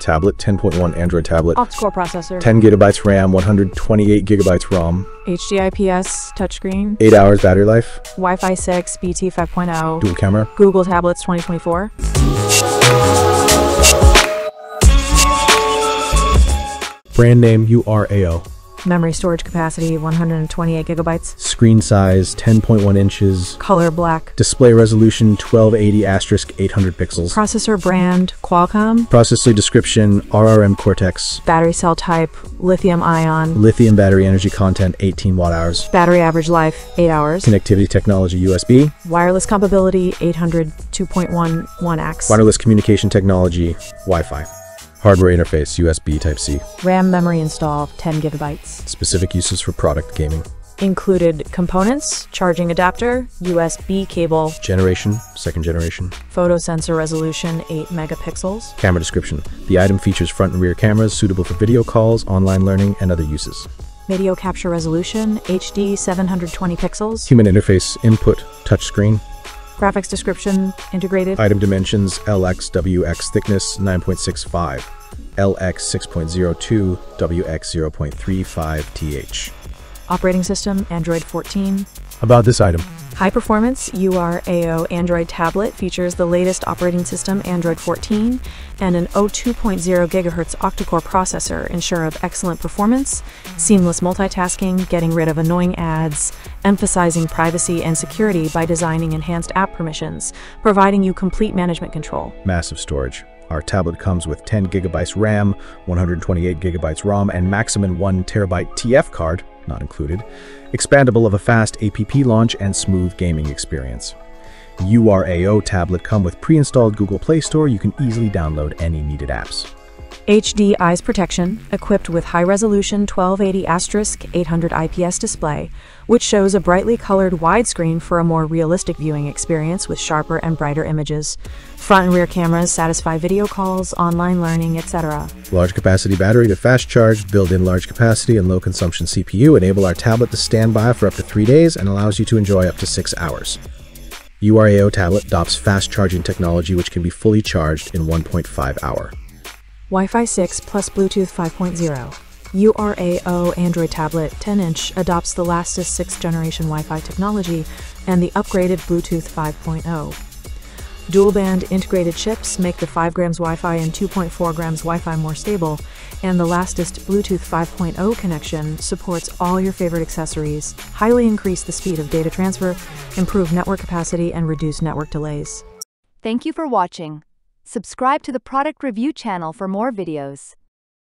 tablet, 10.1 Android tablet, Octa-core processor, 10 gigabytes RAM, 128 gigabytes ROM, HDIPS touchscreen, 8 hours battery life, Wi-Fi 6, BT 5.0, dual camera. Google Tablets 2024. Brand name URAO. Memory storage capacity 128 gigabytes. Screen size 10.1 inches. Color black. Display resolution 1280 asterisk 800 pixels. Processor brand Qualcomm. Processor description ARM Cortex. Battery cell type lithium ion. Lithium battery energy content 18 watt hours. Battery average life 8 hours. Connectivity technology USB. Wireless compatibility 800 2.1 1x. Wireless communication technology Wi Fi. Hardware interface USB Type C. RAM memory install 10 gigabytes. Specific uses for product gaming. Included components, charging adapter, USB cable, Generation, second generation. photo sensor resolution 8 megapixels. Camera description. The item features front and rear cameras suitable for video calls, online learning, and other uses. Video capture resolution HD 720 pixels. Human interface input touchscreen. Graphics description integrated. Item dimensions LX WX thickness 9.65, LX 6.02, WX 0.35 TH. Operating system Android 14. About this item. High performance URAO Android tablet features the latest operating system Android 14 and an 02.0 GHz octa-core processor ensure of excellent performance, seamless multitasking, getting rid of annoying ads, emphasizing privacy and security by designing enhanced app permissions, providing you complete management control. Massive storage. Our tablet comes with 10 gigabytes RAM, 128 gigabytes ROM, and maximum 1 terabyte TF card, not included, expandable of a fast APP launch and smooth gaming experience. URAO tablet come with pre-installed Google Play Store. You can easily download any needed apps. HD eyes protection, equipped with high-resolution 1280 asterisk 800 IPS display, which shows a brightly colored widescreen for a more realistic viewing experience with sharper and brighter images. Front and rear cameras satisfy video calls, online learning, etc. Large capacity battery to fast charge, built-in large capacity and low consumption CPU enable our tablet to stand by for up to three days and allows you to enjoy up to six hours. URAO tablet adopts fast charging technology which can be fully charged in 1.5 hour. Wi-Fi 6 plus Bluetooth 5.0. URAO Android tablet 10-inch adopts the latest 6th generation Wi-Fi technology and the upgraded Bluetooth 5.0. Dual band integrated chips make the 5 grams Wi-Fi and 2.4 grams Wi-Fi more stable, and the latest Bluetooth 5.0 connection supports all your favorite accessories, highly increase the speed of data transfer, improve network capacity, and reduce network delays. Thank you for watching. Subscribe to the product review channel for more videos.